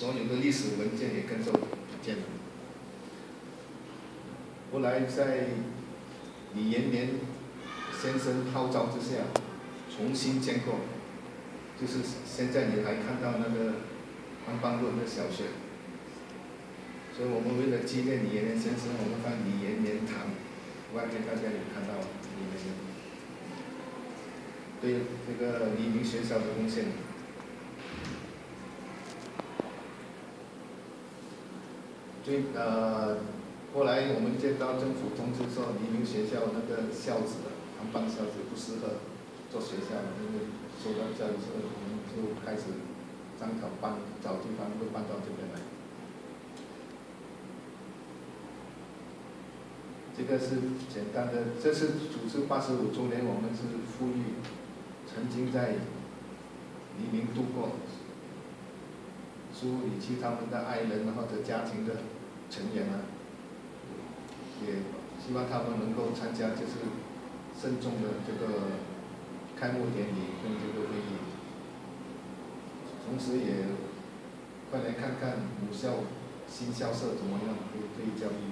所有的历史文件也跟着不见了。后来在李延年先生号召之下，重新建构，就是现在你还看到那个安邦路那小学。所以我们为了纪念李延年先生，我们放李延年堂，外面大家有看到李延年对这个黎明学校的贡献。呃，后来我们接到政府通知说，黎明学校那个校址，安邦校址不适合做学校，因为受到教育之后，我们就开始张讨搬找地方，会搬到这边来。这个是简单的，这是组织八十五周年，我们是呼吁曾经在黎明度过。朱以及他们的爱人或者家庭的成员啊，也希望他们能够参加，就是慎重的这个开幕典礼跟这个会议，同时也快来看看母校新校舍怎么样，可以可以教育。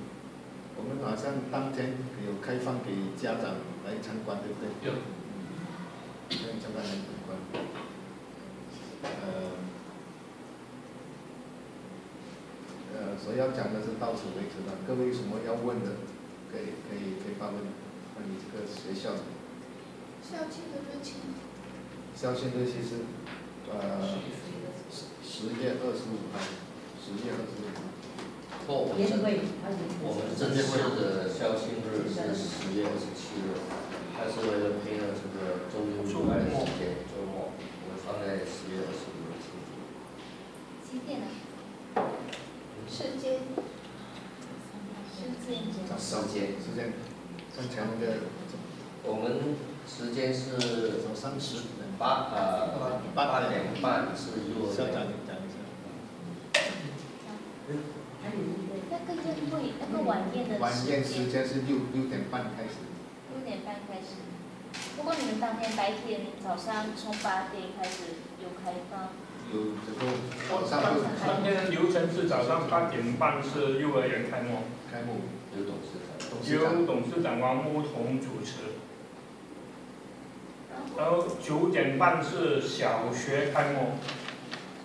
我们好像当天有开放给家长来参观，对不对？有。可以参观来参观。呃。呃，所要讲的是到此为止了。各位有什么要问的，可以可以可以发问。关于这个学校。校庆的日期。校庆日期是呃十月二十五号，十月二十五号。哦，我们我们这次的校庆日是十月二十七日，还是为了配合这个周六周来的时间，周末，我们放在十月二十五日庆祝。几点呢？时间，时间，时间，时间，上强的，我们时间。是从三十八呃八点半是幼儿园。那个宴会，那个晚宴的晚宴时间。是六六点半开始。六点半开始。不过你们当天白天早上从八点开始有开放。有这个，上当天流程是早上八点半是幼儿园开幕，开幕由董事长，由董事长王木桐主持，然后九点半是小学开幕，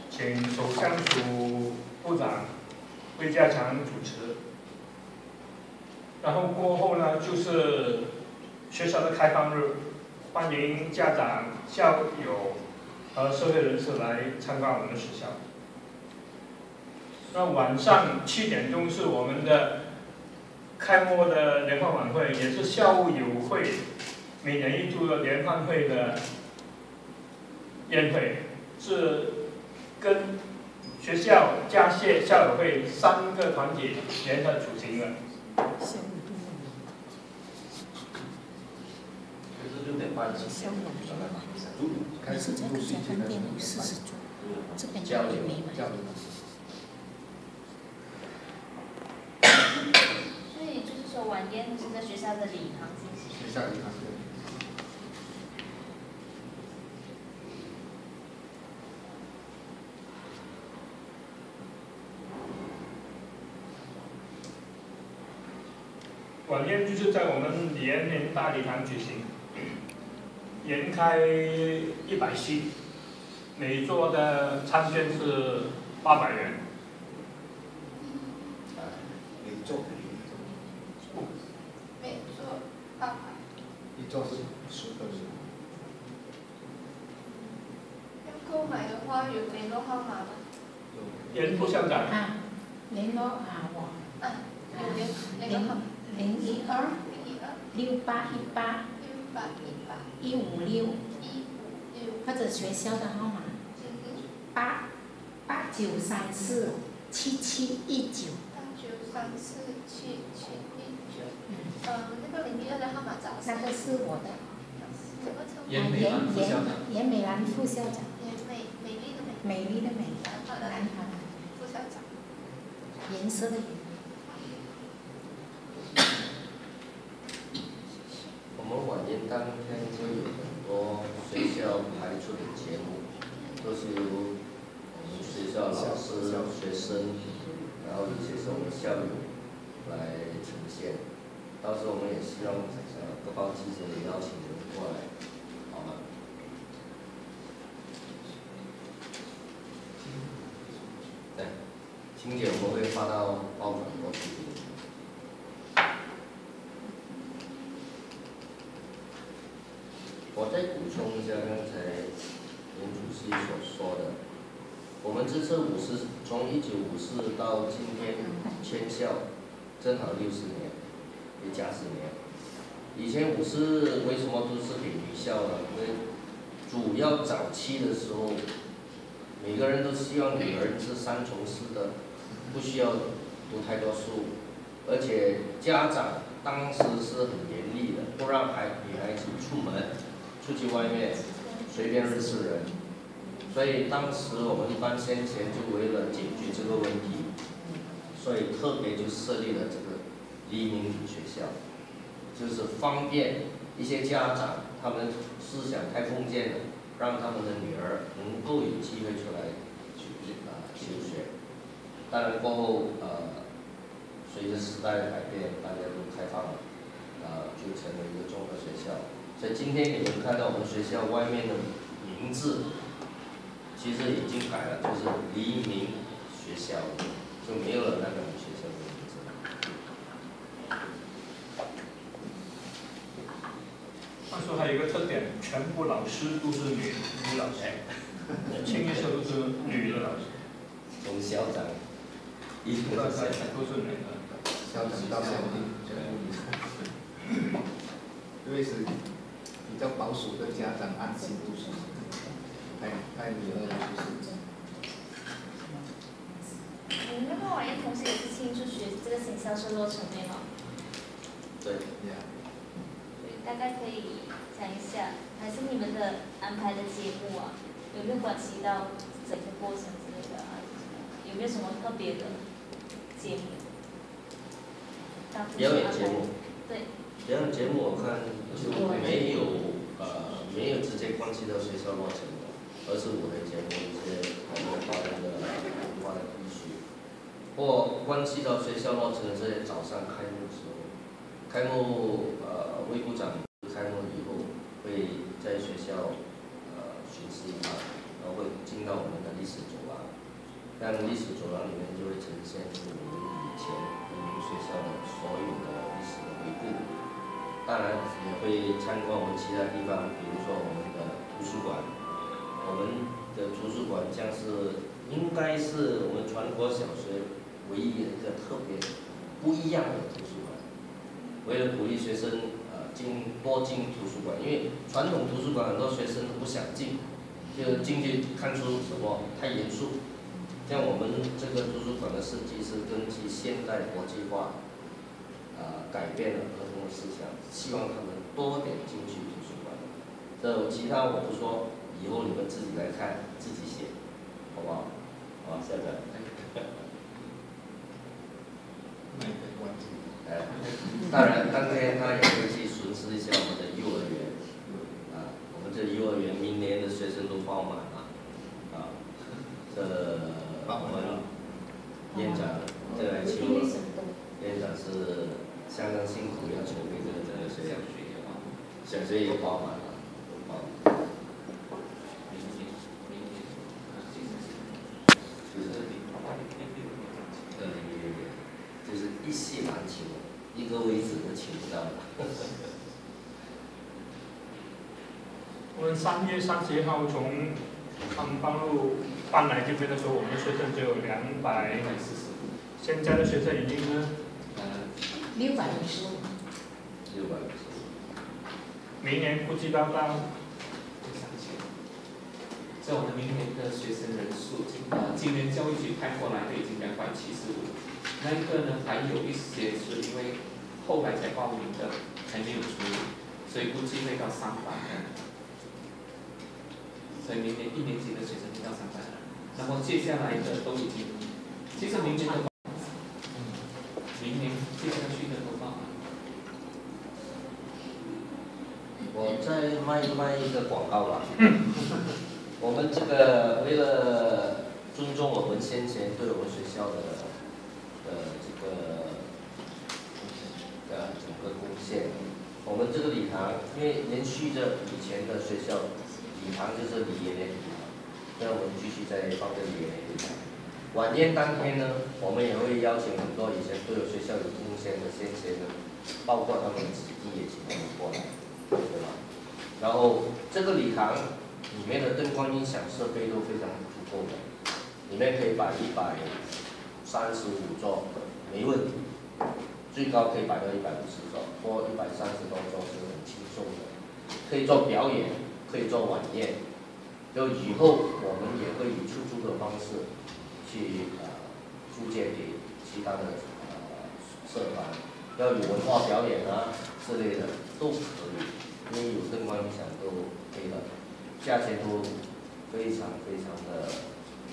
请首相署部长魏家强主持，然后过后呢就是学校的开放日，欢迎家长校友。和社会人士来参观我们的学校。那晚上七点钟是我们的开幕的联欢晚会，也是校务友会每年一度的联欢会的宴会，是跟学校、家谢校友会三个团体联合组行的。就是六点半之前。开始陆续进行交流，交流。所以就是说，晚宴是在学校的礼堂进行。学校礼堂对。晚宴就是在我们延年大礼堂举行。延开一百席，每桌的餐券是八百元。每桌每桌八百。一桌是十个人。要购买的话有联络号码吗？严副校长。啊，联络啊我。啊，有联联络号。零一二。零一二。六八一八。六八一八。一五六，一五六，或者学校的号码，八八九三四。七七一九，八九三四七七一九，呃，那个零一二的号码找那个是我的，严美兰副校长，严美兰副校长，严美美丽的美，美丽的美，副校长，颜色的颜。我们晚宴当天会都是由我们学校老师、学生，然后一些是我们校友来呈现。到时候我们也希望呃各方记者也邀请你们过来，好吗？对，请柬我们会发到报转过去。我再补充一下刚才林主席所说的，我们这次五十从一九五四到今天迁校，正好六十年，也加十年。以前五四为什么都是给女校呢？因为主要早期的时候，每个人都希望女儿是三从四的，不需要读太多书，而且家长当时是很严厉的，不让孩女孩子出门。出去外面随便认识人，所以当时我们搬迁前就为了解决这个问题，所以特别就设立了这个黎明学校，就是方便一些家长他们思想太封建了，让他们的女儿能够有机会出来去啊求学。当然过后呃，随着时代的改变，大家都开放了，啊就成为一个综合学校。所以今天你们看到我们学校外面的名字，其实已经改了，就是黎明学校，就没有了那个学校的名字。话说还有一个特点，全部老师都是女女老师，清一色都是女的老师。从校长，一直到校长都是女的。校长到校长全部女的，因为是。比较保守的家长安心读书，派派女儿来读书。你们那晚宴同时也是庆祝学这个新校舍落成对吗？对。呀。对，大概可以讲一下，还是你们的安排的节目啊，有没有关系到整个过程之类的啊？有没有什么特别的节目？表演节目。对。表演节目我看就没有呃没有直接关系到学校落成的，而是舞台节目一些我们华人的文化的艺术，或关系到学校落成的这些早上开幕的时候，开幕呃魏部长开幕以后会在学校呃巡视一趟，然后会进到我们的历史走廊，那历史走廊里面就会呈现出我们以前我们学校的所有的历史的回顾。当然也会参观我们其他地方，比如说我们的图书馆。我们的图书馆将是应该是我们全国小学唯一一个特别不一样的图书馆。为了鼓励学生呃进多进图书馆，因为传统图书馆很多学生都不想进，就进去看出什么太严肃。像我们这个图书馆的设计是根据现代国际化，呃改变了儿童的。思想，希望他们多点进去图书馆。这其他我不说，以后你们自己来看，自己写，好不好？好，下边。哎，当然，当天他也会去巡视一下我们的幼儿园。啊，我们这幼儿园明年的学生都爆满了。啊，这我们院长这来请院长是。相当辛苦，要筹备这个这个学校，小学也爆满了，包。就是，呃，就是一系难请，一个位置都请不到。我们三月三十一号从康邦路搬来这边的时候，我们学生只有两百四十，现在的学生已经是。六百五十五。六百五十五。明年估计到到三千。在我们明年的学生人数，呃，今年教育局派过来的已经两百七十五，那一个呢还有一些是因为后来才报名的，还没有出，所以估计会到三百。所以明年一年级的学生会到三百人，那么接下来的都已经，其实明年的。明年接下去的都报我再卖一卖一个广告吧。我们这个为了尊重我们先前对我们学校的呃这个的贡献。我们这个礼堂，因为延续着以前的学校，礼堂就是李爷爷礼堂，那我们继续再放个李爷爷礼堂。晚宴当天呢，我们也会邀请很多以前对学校有贡献的先贤呢，包括他们子弟也请他们过来，对吧？然后这个礼堂里面的灯光音响设备都非常足够的，里面可以摆一百三十五座，没问题。最高可以摆到一百五十桌，或一百三十多桌是很轻松的，可以做表演，可以做晚宴。就以后我们也会以出租的方式去呃租借给其他的呃社团，要有文化表演啊之类的都可以，因为有灯光音响都可以的，价钱都非常非常的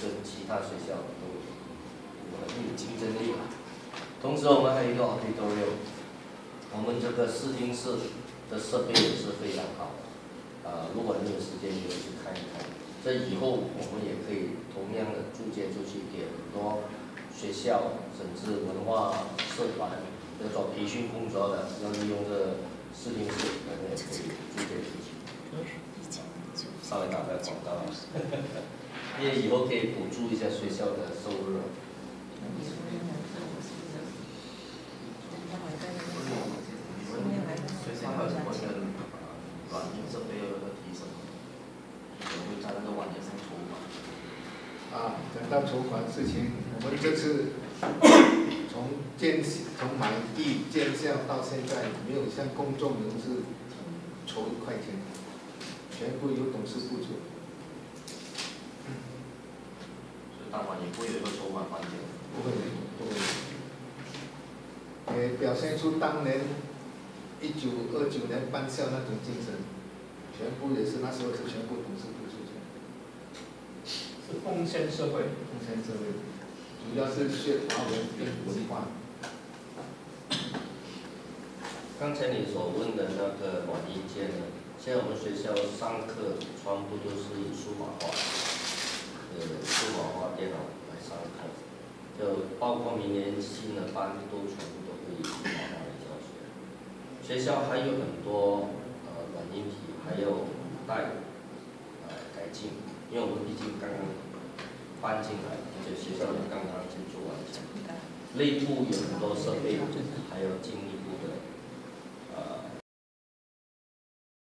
跟其他学校都有很有竞争力。同时，我们还有一个 auditorium，我们这个试听室的设备也是非常好的。呃，如果你有时间，你去看一看。这以后我们也可以同样的租借出去给很多学校，甚至文化社团要做培训工作的，要利用这视听室，我们也可以租借出去。稍微打个广告，因为以后可以补助一下学校的收入。学校还有什么跟软硬设备有个提升？有没有在那个晚宴上筹款？啊，讲到筹款事情，我们这次从建从买地建校到现在，没有向公众人士筹一块钱，全部由董事部出。所以当晚也不会有一个筹款环节。不会，不会。也表现出当年一九二九年办校那种精神，全部也是那时候是全部董事部出奉献社会，奉献社会，主要是学华文跟文化。刚才你所问的那个软硬件呢，现在我们学校上课全部都是以数码化，呃，数码化电脑来上课，就包括明年新的班都全部都会以数码化来教学。学校还有很多呃软硬体还有带，因为我们毕竟刚刚搬进来，而且学校也刚刚建筑完成，内部有很多设备，还有进一步的。